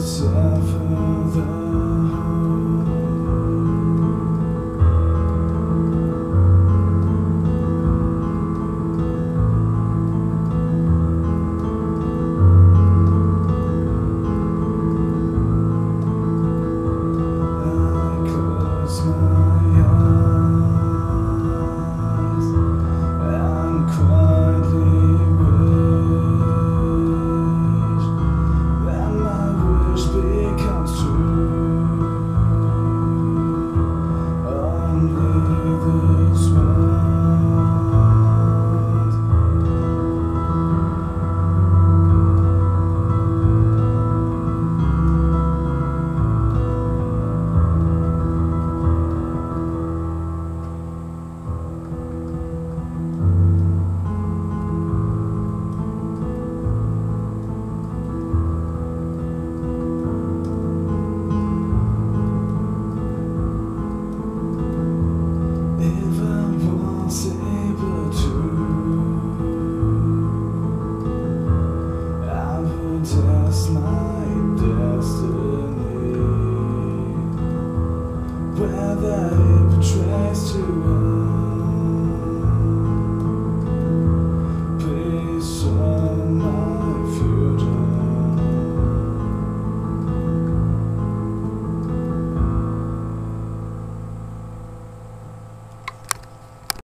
suffer the whether it betrays to us.